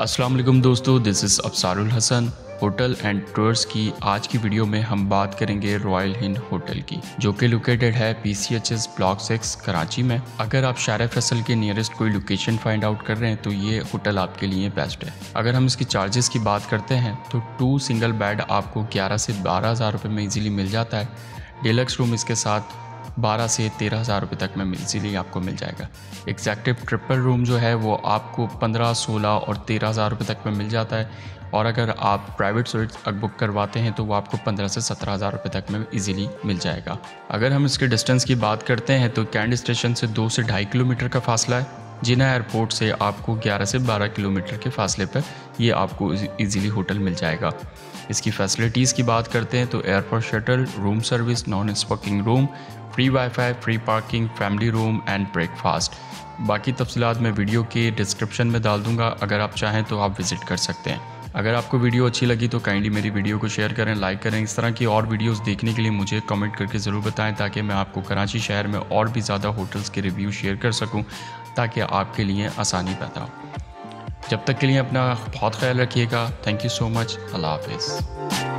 अस्सलाम वालेकुम दोस्तों this is Afsarul Hasan, hotel and tours की आज की वीडियो में हम बात करेंगे रॉयल हिंद होटल की, जो कि लोकेटेड है P C H S block six Karachi में। अगर आप शार फैसल के नियरेस्ट कोई लोकेशन फाइंड आउट कर रहे हैं तो ये होटल आपके लिए बेस्ट है। अगर हम इसकी चार्जेस की बात करते हैं तो टू सिंगल बेड आपको ग्यारह से बारह हज़ार रुपये में ईजिली मिल जाता है। डिलक्स रूम इसके साथ बारह से तेरह हज़ार रुपये तक में इजीली आपको मिल जाएगा। एग्जैक्टिव ट्रिपल रूम जो है, वो आपको पंद्रह, सोलह और तेरह हज़ार रुपये तक में मिल जाता है। और अगर आप प्राइवेट स्वीट बुक करवाते हैं तो वो आपको पंद्रह से सत्रह हज़ार रुपये तक में इजीली मिल जाएगा। अगर हम इसके डिस्टेंस की बात करते हैं तो कैंड स्टेशन से दो से ढाई किलोमीटर का फासला है। जिना एयरपोर्ट से आपको 11 से 12 किलोमीटर के फासले पर ये आपको इजीली होटल मिल जाएगा। इसकी फैसिलिटीज़ की बात करते हैं तो airport shuttle room service non smoking room free wifi free parking family room and breakfast बाकी तफसलत मैं वीडियो के डिस्क्रिप्शन में डाल दूँगा, अगर आप चाहें तो आप विज़िट कर सकते हैं। अगर आपको वीडियो अच्छी लगी तो काइंडली मेरी वीडियो को शेयर करें लाइक करें। इस तरह की और वीडियोस देखने के लिए मुझे कमेंट करके ज़रूर बताएँ, ताकि मैं आपको कराची शहर में और भी ज़्यादा होटल्स के रिव्यू शेयर कर सकूँ, ताकि आपके लिए आसानी पैदा हो। जब तक के लिए अपना बहुत ख्याल रखिएगा। थैंक यू सो मच अल्लाह हाफिज़।